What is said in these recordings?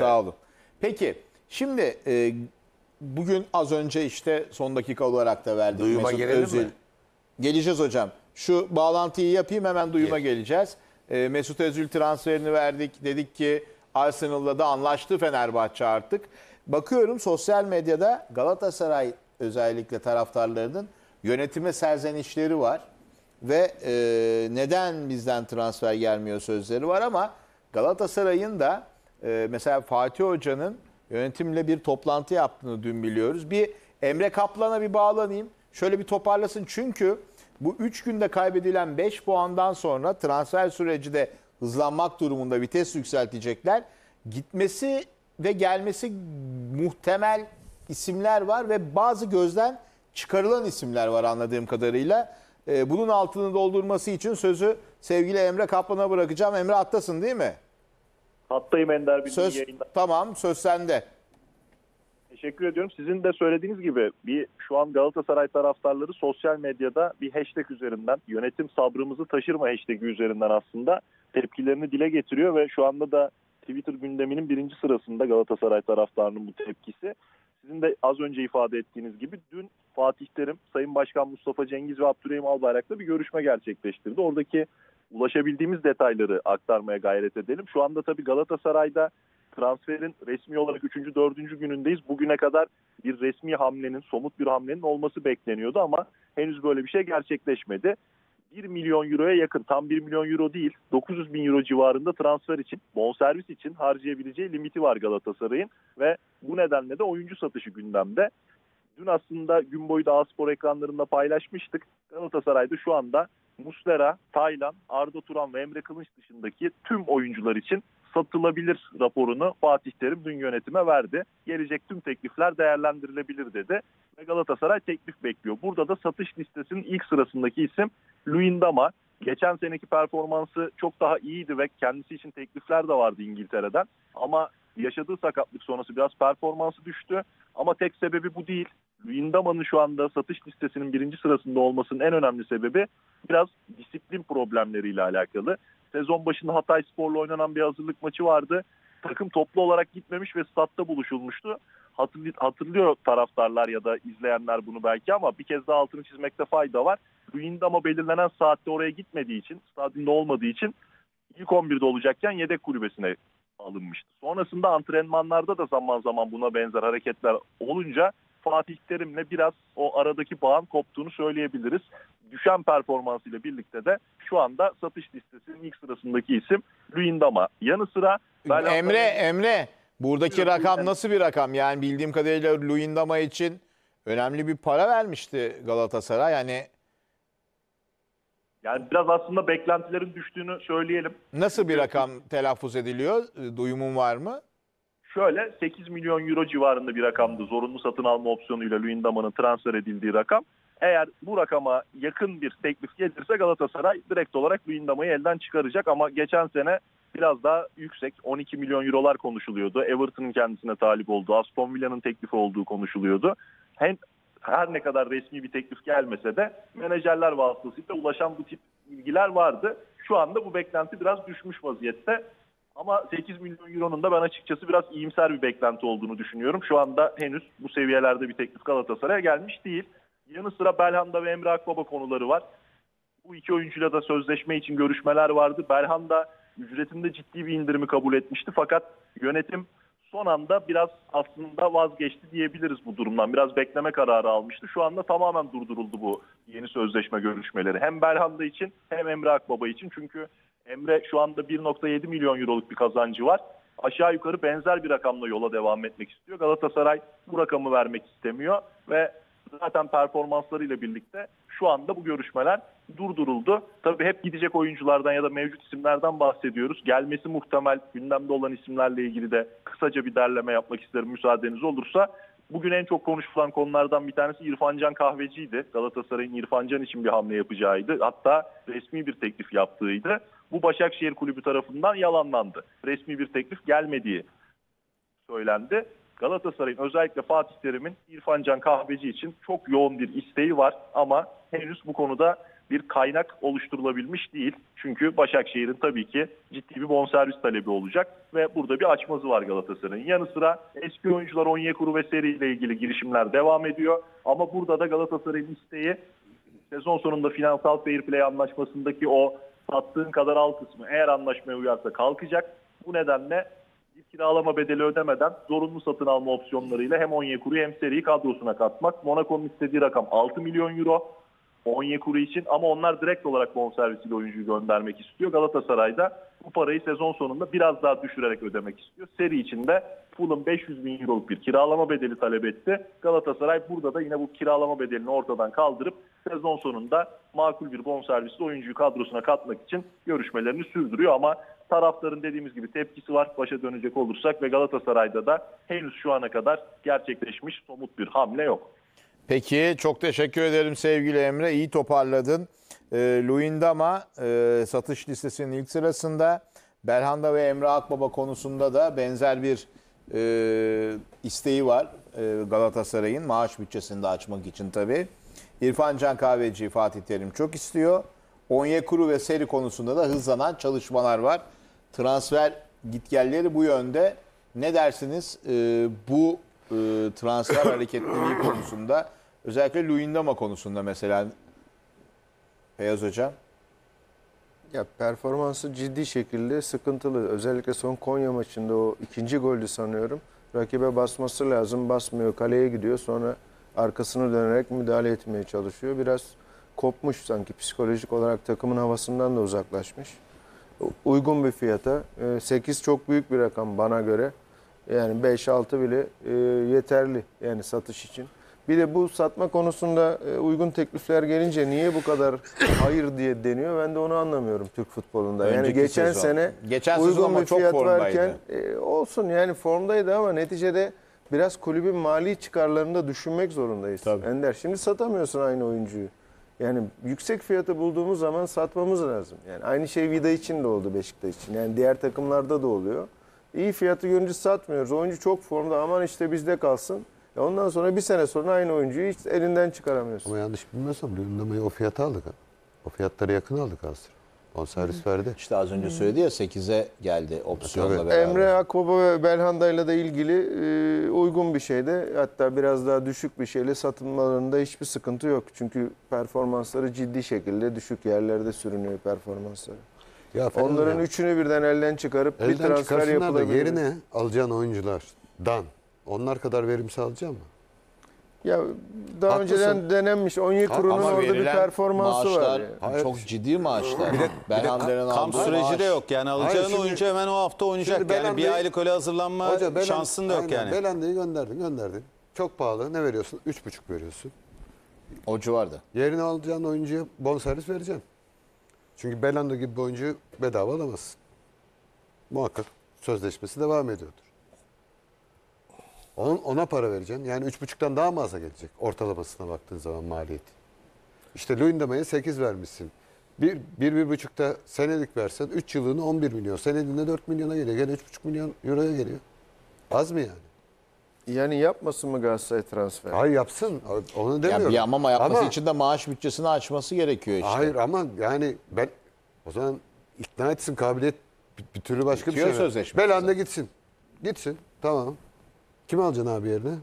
Sağ olun. Peki şimdi e, bugün az önce işte son dakika olarak da verdik. Duyuma Mesut gelelim Özil. mi? Geleceğiz hocam. Şu bağlantıyı yapayım hemen duyuma Gel. geleceğiz. E, Mesut Özil transferini verdik. Dedik ki Arsenal'la da anlaştı Fenerbahçe artık. Bakıyorum sosyal medyada Galatasaray özellikle taraftarlarının yönetime serzenişleri var. Ve e, neden bizden transfer gelmiyor sözleri var ama Galatasaray'ın da e, mesela Fatih Hoca'nın yönetimle bir toplantı yaptığını dün biliyoruz. Bir Emre Kaplan'a bir bağlanayım. Şöyle bir toparlasın çünkü bu 3 günde kaybedilen 5 puandan sonra transfer süreci de hızlanmak durumunda vites yükseltecekler. Gitmesi ve gelmesi muhtemel isimler var ve bazı gözden çıkarılan isimler var anladığım kadarıyla. Ee, bunun altını doldurması için sözü sevgili Emre Kaplan'a bırakacağım. Emre attasın değil mi? Hattayım Ender bir Söz yayında. tamam söz sende. Teşekkür ediyorum. Sizin de söylediğiniz gibi bir şu an Galatasaray taraftarları sosyal medyada bir hashtag üzerinden yönetim sabrımızı taşırma hashtag üzerinden aslında tepkilerini dile getiriyor ve şu anda da Twitter gündeminin birinci sırasında Galatasaray taraftarının bu tepkisi. Sizin de az önce ifade ettiğiniz gibi dün Fatih Terim, Sayın Başkan Mustafa Cengiz ve Abdurrahim Albayrak'la bir görüşme gerçekleştirdi. Oradaki ulaşabildiğimiz detayları aktarmaya gayret edelim. Şu anda tabii Galatasaray'da transferin resmi olarak 3. 4. günündeyiz. Bugüne kadar bir resmi hamlenin, somut bir hamlenin olması bekleniyordu ama henüz böyle bir şey gerçekleşmedi. 1 milyon euroya yakın, tam 1 milyon euro değil, 900 bin euro civarında transfer için, bonservis için harcayabileceği limiti var Galatasaray'ın ve bu nedenle de oyuncu satışı gündemde. Dün aslında gün boyu da A-Spor ekranlarında paylaşmıştık. Galatasaray'da şu anda Muslera, Taylan, Arda Turan ve Emre Kılınç dışındaki tüm oyuncular için satılabilir raporunu Fatih Terim dün yönetime verdi. Gelecek tüm teklifler değerlendirilebilir dedi ve Galatasaray teklif bekliyor. Burada da satış listesinin ilk sırasındaki isim Luyendama. Geçen seneki performansı çok daha iyiydi ve kendisi için teklifler de vardı İngiltere'den. Ama yaşadığı sakatlık sonrası biraz performansı düştü. Ama tek sebebi bu değil. Luyendama'nın şu anda satış listesinin birinci sırasında olmasının en önemli sebebi biraz disiplin problemleriyle alakalı. Sezon başında Hatay Spor'la oynanan bir hazırlık maçı vardı. Takım toplu olarak gitmemiş ve statta buluşulmuştu. Hatırlıyor, taraftarlar ya da izleyenler bunu belki ama bir kez daha altını çizmekte fayda var. Luyendama belirlenen saatte oraya gitmediği için, stadyumda olmadığı için ilk 11'de olacakken yedek kulübesine alınmıştı. Sonrasında antrenmanlarda da zaman zaman buna benzer hareketler olunca Fatih Terim'le biraz o aradaki bağın koptuğunu söyleyebiliriz. Düşen performansıyla birlikte de şu anda satış listesinin ilk sırasındaki isim Luyendama. Yanı sıra Belhanda- Emre Emre buradaki rakam nasıl bir rakam? Yani bildiğim kadarıyla Luyendama için önemli bir para vermişti Galatasaray. Yani yani biraz aslında beklentilerin düştüğünü söyleyelim. nasıl bir rakam telaffuz ediliyor? Duyumun var mı? Şöyle 8 milyon euro civarında bir rakamdı zorunlu satın alma opsiyonuyla Luyendama'nın transfer edildiği rakam. Eğer bu rakama yakın bir teklif gelirse Galatasaray direkt olarak Luyendama'yı elden çıkaracak ama geçen sene biraz daha yüksek 12 milyon eurolar konuşuluyordu. Everton'ın kendisine talip olduğu, Aston Villa'nın teklifi olduğu konuşuluyordu. Hem her ne kadar resmi bir teklif gelmese de menajerler vasıtasıyla ulaşan bu tip bilgiler vardı. Şu anda bu beklenti biraz düşmüş vaziyette. Ama 8 milyon euronun da ben açıkçası biraz iyimser bir beklenti olduğunu düşünüyorum. Şu anda henüz bu seviyelerde bir teklif Galatasaray'a gelmiş değil. Yanı sıra Belhanda ve Emre Akbaba konuları var. Bu iki oyuncuyla da sözleşme için görüşmeler vardı. Belhanda ücretinde ciddi bir indirimi kabul etmişti. Fakat yönetim son anda biraz aslında vazgeçti diyebiliriz bu durumdan. Biraz bekleme kararı almıştı. Şu anda tamamen durduruldu bu yeni sözleşme görüşmeleri. Hem Belhanda için hem Emre Akbaba için. Çünkü Emre şu anda 1.7 milyon euroluk bir kazancı var. Aşağı yukarı benzer bir rakamla yola devam etmek istiyor. Galatasaray bu rakamı vermek istemiyor ve zaten performanslarıyla birlikte şu anda bu görüşmeler durduruldu. Tabii hep gidecek oyunculardan ya da mevcut isimlerden bahsediyoruz. Gelmesi muhtemel gündemde olan isimlerle ilgili de kısaca bir derleme yapmak isterim müsaadeniz olursa. Bugün en çok konuşulan konulardan bir tanesi İrfan Can Kahveci'ydi. Galatasaray'ın İrfan Can için bir hamle yapacağıydı. Hatta resmi bir teklif yaptığıydı. Bu Başakşehir Kulübü tarafından yalanlandı. Resmi bir teklif gelmediği söylendi. Galatasaray'ın özellikle Fatih Terim'in İrfan Can Kahveci için çok yoğun bir isteği var ama henüz bu konuda bir kaynak oluşturulabilmiş değil. Çünkü Başakşehir'in tabii ki ciddi bir bonservis talebi olacak ve burada bir açmazı var Galatasaray'ın. Yanı sıra eski oyuncular Onyekuru ve Seri ile ilgili girişimler devam ediyor. Ama burada da Galatasaray'ın isteği sezon sonunda finansal fair play anlaşmasındaki o sattığın kadar al kısmı eğer anlaşmaya uyarsa kalkacak. Bu nedenle kiralama bedeli ödemeden zorunlu satın alma opsiyonlarıyla hem Onyekuru'yu hem Seri'yi kadrosuna katmak. Monaco'nun istediği rakam 6 milyon euro. Onyekuru için ama onlar direkt olarak bonservisiyle oyuncuyu göndermek istiyor. Galatasaray'da bu parayı sezon sonunda biraz daha düşürerek ödemek istiyor. Seri içinde Fulham 500 bin euroluk bir kiralama bedeli talep etti. Galatasaray burada da yine bu kiralama bedelini ortadan kaldırıp sezon sonunda makul bir bonservisli oyuncuyu kadrosuna katmak için görüşmelerini sürdürüyor ama taraftarın dediğimiz gibi tepkisi var başa dönecek olursak ve Galatasaray'da da henüz şu ana kadar gerçekleşmiş somut bir hamle yok. Peki çok teşekkür ederim sevgili Emre. İyi toparladın. E, Luyendama e, satış listesinin ilk sırasında. Belhanda ve Emre Akbaba konusunda da benzer bir e, isteği var e, Galatasaray'ın maaş bütçesini de açmak için tabii. İrfan Can Kahveci Fatih Terim çok istiyor. Onyekuru ve Seri konusunda da hızlanan çalışmalar var. Transfer gitgelleri bu yönde. Ne dersiniz e, bu e, transfer hareketliliği konusunda? Özellikle Luyendama konusunda mesela Beyaz Hocam. Ya performansı ciddi şekilde sıkıntılı. Özellikle son Konya maçında o ikinci goldü sanıyorum. Rakibe basması lazım. Basmıyor. Kaleye gidiyor. Sonra arkasını dönerek müdahale etmeye çalışıyor. Biraz kopmuş sanki psikolojik olarak takımın havasından da uzaklaşmış. Uygun bir fiyata. 8 çok büyük bir rakam bana göre. Yani 5-6 bile e, yeterli yani satış için. Bir de bu satma konusunda e, uygun teklifler gelince niye bu kadar hayır diye deniyor ben de onu anlamıyorum Türk futbolunda. Yani Önceki geçen sezon. sene Geçen uygun bir çok fiyat varken e, olsun yani formdaydı ama neticede biraz kulübün mali çıkarlarını da düşünmek zorundayız. Tabii. Ender şimdi satamıyorsun aynı oyuncuyu. Yani yüksek fiyatı bulduğumuz zaman satmamız lazım. Yani aynı şey Vida için de oldu Beşiktaş için. Yani diğer takımlarda da oluyor. İyi fiyatı görünce satmıyoruz. Oyuncu çok formda aman işte bizde kalsın. Ya ondan sonra bir sene sonra aynı oyuncuyu hiç elinden çıkaramıyorsun. Ama yanlış bilmiyorsam Luyendama'yı o fiyata aldık. O fiyatlara yakın aldık Galatasaray. Bonservis verdi. İşte az önce söyledi ya 8'e geldi opsiyonla Tabii. beraber. Emre Akbaba ve Belhanda ile de ilgili e, uygun bir şeyde hatta biraz daha düşük bir şeyle satılmalarında hiçbir sıkıntı yok. Çünkü performansları ciddi şekilde düşük yerlerde sürünüyor performansları. Ya Onların ya. üçünü birden elden çıkarıp bir Elden transfer çıkarsınlar da yapılabilir. yerine alacağın oyunculardan onlar kadar verim sağlayacak mı? Ya daha Haklısın. önceden denenmiş Onyekuru'nun Ama orada bir verilen performansı var. maaşlar yani. Hayır. çok ciddi maaşlar. Belhanda'nın Kamp aldığı süreci maaş. de yok. Yani alacağın şimdi- oyuncu hemen o hafta oynayacak. Şimdi yani bir Belanda'yı- aylık öyle hazırlanma Belan- şansın da yok aynen, yani. Belanda'yı gönderdin gönderdin. Çok pahalı. Ne veriyorsun? Üç buçuk veriyorsun. O civarda. Yerine alacağın oyuncuya bonservis vereceksin. Çünkü Belanda gibi bir oyuncuyu bedava alamazsın. Muhakkak sözleşmesi devam ediyordur. Onun, ona para vereceksin. Yani üç buçuktan daha mı aza gelecek ortalamasına baktığın zaman maliyeti. İşte Luyendama'ya 8 vermişsin. Bir, bir, bir buçukta senelik versen 3 yıllığını 11 milyon. Senediğinde 4 milyona geliyor. Gene 3,5 milyon euroya geliyor. Az mı yani? Yani yapmasın mı Galatasaray transfer? Hayır yapsın. Onu Ya demiyorum. bir ama yapması Ama- için de maaş bütçesini açması gerekiyor işte. Hayır ama yani ben o zaman ikna etsin kabiliyet bir, bir türlü başka Bitiyor bir şey. sözleşmesi Belanda gitsin. Gitsin. Tamam. Kim alacaksın abi yerine?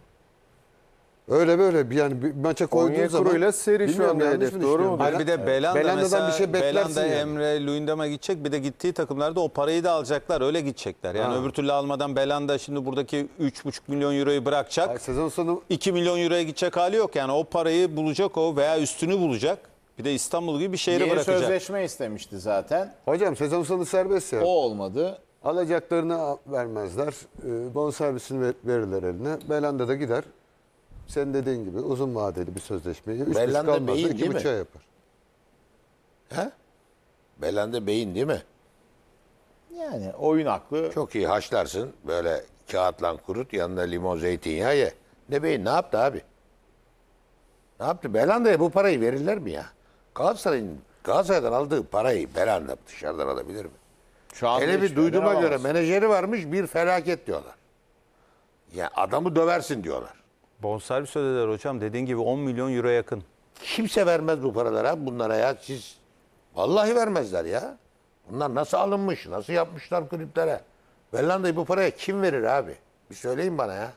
Öyle böyle bir yani bir maça koyduğun zaman. Onyekuru'yla Seri şu anda hedef, doğru mu? Hayır bir de Belanda Belanda'dan mesela bir şey beklersin Belanda, yani. Emre, Luyendama gidecek. Bir de gittiği takımlarda o parayı da alacaklar. Öyle gidecekler. Yani Ha. öbür türlü almadan Belanda şimdi buradaki 3,5 milyon euroyu bırakacak. Ay, sezon sonu 2 milyon euroya gidecek hali yok. Yani o parayı bulacak o veya üstünü bulacak. Bir de İstanbul gibi bir şehre Yeni bırakacak. sözleşme istemişti zaten. hocam sezon sonu serbest ya. O olmadı. Alacaklarını vermezler. Ee, bonservisini ver- verirler eline. Belanda da gider. Sen dediğin gibi uzun vadeli bir sözleşmeyi. Üç Belanda beyin iki değil mi? yapar. He? Belanda beyin değil mi? Yani oyun aklı. Çok iyi haşlarsın. Böyle kağıtla kurut. Yanında limon zeytinyağı ye. Ne beyin ne yaptı abi? Ne yaptı? Belanda'ya bu parayı verirler mi ya? Galatasaray'ın Galatasaray'dan aldığı parayı Belanda dışarıdan alabilir mi? Şu anda Hele bir hiçbir duyduğuma göre alamaz. menajeri varmış bir felaket diyorlar. Ya adamı döversin diyorlar. Bonservis ödediler hocam. Dediğin gibi 10 milyon euro yakın. Kimse vermez bu paraları abi bunlara ya. Siz vallahi vermezler ya. Bunlar nasıl alınmış, nasıl yapmışlar kulüplere? Bellanda'yı bu paraya kim verir abi? Bir söyleyin bana ya.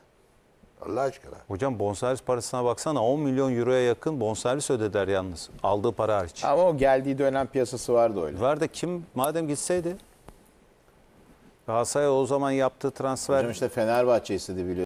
Allah aşkına. Hocam bonservis parasına baksana 10 milyon euroya yakın bonservis ödediler yalnız. Aldığı para hariç. Ama o geldiği dönem piyasası vardı öyle. Ver de kim madem gitseydi Galatasaray o zaman yaptığı transfer Hocam işte Fenerbahçe istedi biliyorsunuz.